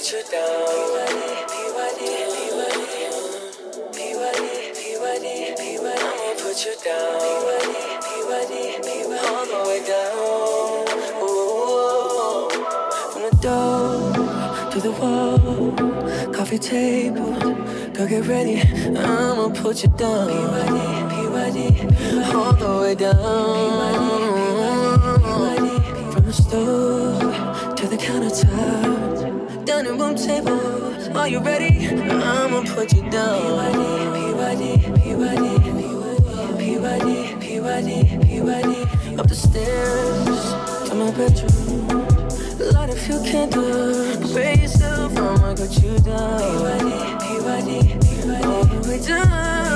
put you down. I'ma put you down. All the way down. Ooh. From the door to the wall, coffee table. Go get ready. I'ma put you down. All the way down. From the stove to the countertop, dining room table. Are you ready? I'ma put you down. Up the stairs to my bedroom. Light a few candles. Pray yourself, I'ma put you down. All the way down.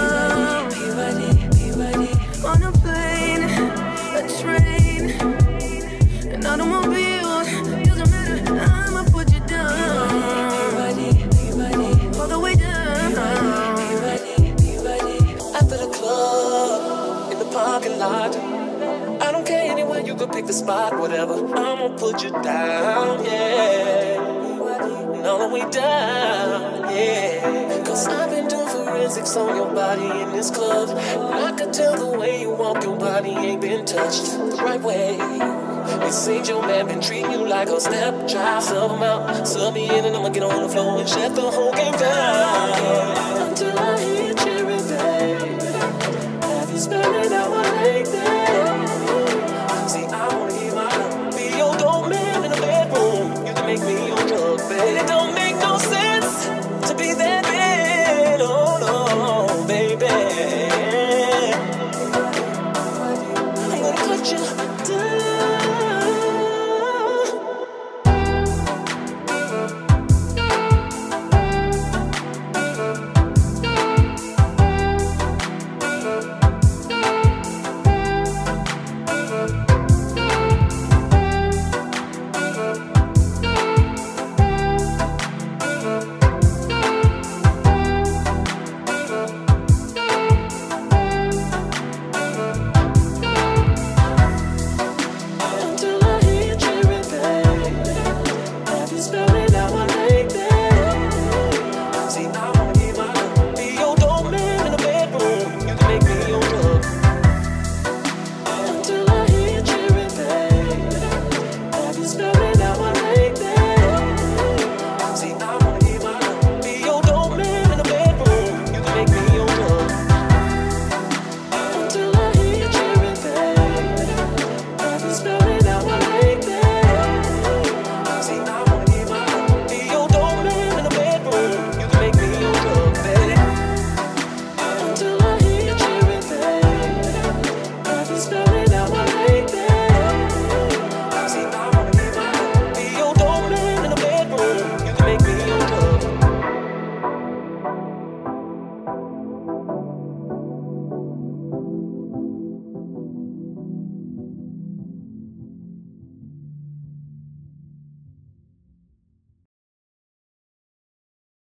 Lot. I don't care anywhere, you could pick the spot, whatever. I'ma put you down, yeah. All the way down, yeah. Cause I've been doing forensics on your body in this club. I could tell the way you walk, your body ain't been touched the right way. It seems your man been treating you like a stepchild. Sub him out, sub me in, and I'ma get on the floor and shut the whole game down. you